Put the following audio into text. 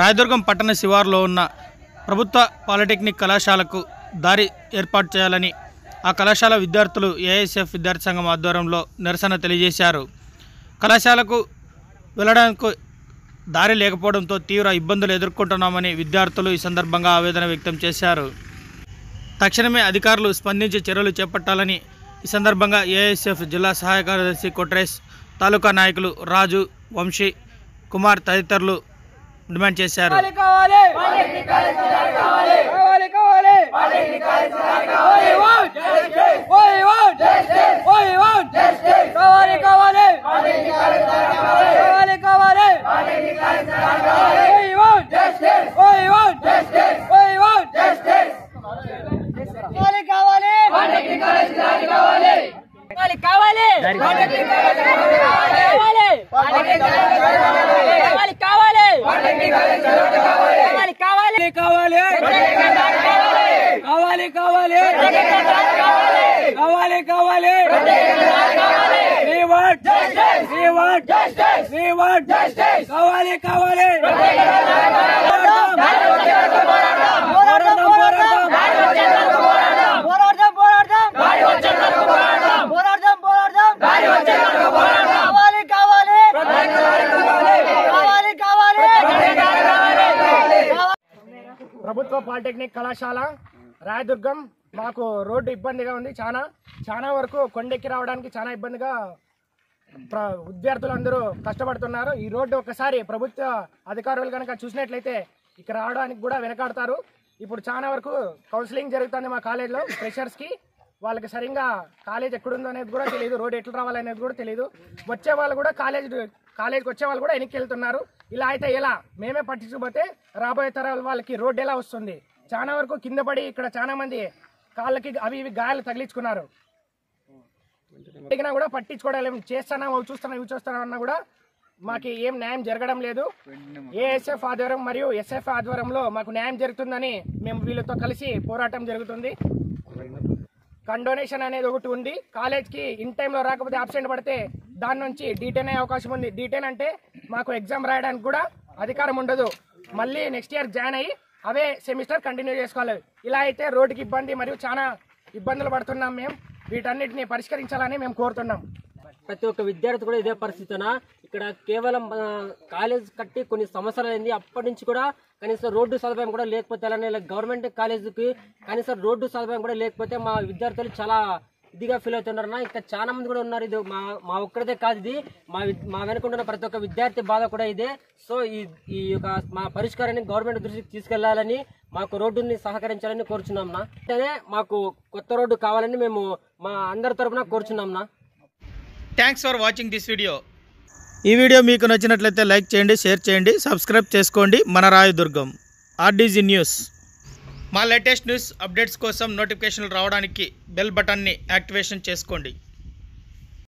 రాయదుర్గం పట్టణ శివారులో ఉన్న ప్రభుత్వ పాలిటెక్నిక్ కళాశాలకు దారి ఏర్పాటు చేయాలని ఆ కళాశాల విద్యార్థులు ఏఎస్ఎఫ్ విద్యార్థి సంఘం ఆధ్వర్యంలో నిరసన తెలియజేశారు. కళాశాలకు వెళ్ళడానికి దారి లేకపోవడంతో తీవ్ర ఇబ్బందులు ఎదుర్కొంటున్నామని విద్యార్థులు ఈ సందర్భంగా ఆవేదన వ్యక్తం చేశారు. తక్షణమే అధికారులు స్పందించి చర్యలు చేపట్టాలని ఈ సందర్భంగా ఏఎస్ఎఫ్ జిల్లా సహాయ కార్యదర్శి కొట్రేష్ తాలూకా నాయకులు రాజు వంశీ కుమార్ తదితరులు డిమాండ్ చేశారు. కావాలి. కావాలి. కావాలి కావాలి వాట్ ఓయ్ వాట్ ఓయ్ వాట్ కావాలి కావాలి కావాలి కావాలి ఓయ్ వాట్ ఓయ్ వాట్ ఓయ్ వాట్ కావాలి కావాలి ప్రభుత్వ పాలిటెక్నిక్ కళాశాల రాయదుర్గం మాకు రోడ్డు ఇబ్బందిగా ఉంది చాలా. చాలా వరకు కొండెక్కి రావడానికి చాలా ఇబ్బందిగా ప్ర విద్యార్థులందరూ కష్టపడుతున్నారు. ఈ రోడ్డు ఒకసారి ప్రభుత్వ అధికారులు కనుక చూసినట్లయితే ఇక్కడ రావడానికి కూడా వెనకాడతారు. ఇప్పుడు చాలా వరకు కౌన్సిలింగ్ జరుగుతుంది మా కాలేజ్లో ఫ్రెషర్స్కి. వాళ్ళకి సరిగ్గా కాలేజ్ ఎక్కడుందో అనేది కూడా తెలియదు రోడ్ ఎట్లా రావాలనేది కూడా తెలియదు వచ్చే వాళ్ళు కూడా కాలేజ్ కాలేజ్కి వచ్చే వాళ్ళు కూడా వెనక్కి వెళ్తున్నారు ఇలా అయితే ఎలా? మేమే పట్టించకపోతే రాబోయే తరాల వాళ్ళకి రోడ్ ఎలా వస్తుంది? చాలా వరకు కింద పడి ఇక్కడ చాలా మంది కాళ్ళకి అవి ఇవి గాయాలు తగిలించుకున్నారు. అడిగినా కూడా పట్టించుకోవడం చేస్తానా అవి చూస్తానా ఇవి చూస్తానా అన్నా కూడా మాకు ఏం న్యాయం జరగడం లేదు. ఏఎస్ఎఫ్ ఆధ్వర్యం మరియు ఎస్ఎఫ్ ఆధ్వర్యంలో మాకు న్యాయం జరుగుతుందని మేము వీళ్ళతో కలిసి పోరాటం జరుగుతుంది. కండోనేషన్ అనేది ఒకటి ఉంది. కాలేజ్కి ఇన్ టైంలో రాకపోతే అబ్సెంట్ పడితే దాని నుంచి డీటెయిన్ అయ్యే అవకాశం ఉంది. డీటెయిన్ అంటే మాకు ఎగ్జామ్ రాయడానికి కూడా అధికారం ఉండదు. మళ్ళీ నెక్స్ట్ ఇయర్ జాయిన్ అయ్యి అవే సెమిస్టర్ కంటిన్యూ చేసుకోవాలి. ఇలా అయితే రోడ్డుకి ఇబ్బంది మరియు చాలా ఇబ్బందులు పడుతున్నాం మేము. వీటన్నిటిని పరిష్కరించాలని మేము కోరుతున్నాం. ప్రతి ఒక్క విద్యార్థి కూడా ఇదే పరిస్థితినా? ఇక్కడ కేవలం కాలేజ్ కట్టి కొన్ని సంవత్సరాలైంది. అయింది అప్పటి నుంచి కూడా కనీసం రోడ్డు సదుపాయం కూడా లేకపోతే అలానే ఇలా గవర్నమెంట్ కాలేజీకి కనీసం రోడ్డు సదుపాయం కూడా లేకపోతే మా విద్యార్థులు చాలా ఇదిగా ఫీల్ అవుతున్నారు అన్న. ఇంకా చాలా మంది కూడా ఉన్నారు. ఇది మా మా ఒక్కరిదే కాదు ఇది. మా మా వెనుకుంటున్న ప్రతి ఒక్క విద్యార్థి బాధ కూడా ఇదే. సో ఈ ఈ యొక్క మా పరిష్కారాన్ని గవర్నమెంట్ దృష్టికి తీసుకెళ్ళాలని మాకు రోడ్డుని సహకరించాలని కోరుచున్నాంనా అంటే మాకు కొత్త రోడ్డు కావాలని మేము మా అందరి తరపున కోరుచున్నాంనా thanks for watching this video ఈ వీడియో మీకు నచ్చినట్లయితే లైక్ చేయండి షేర్ చేయండి సబ్స్క్రైబ్ చేసుకోండి. మన రాయదుర్గం ఆర్డీజీ న్యూస్. మా లేటెస్ట్ న్యూస్ అప్డేట్స్ కోసం నోటిఫికేషన్లు రావడానికి బెల్ బటన్ని యాక్టివేషన్ చేసుకోండి.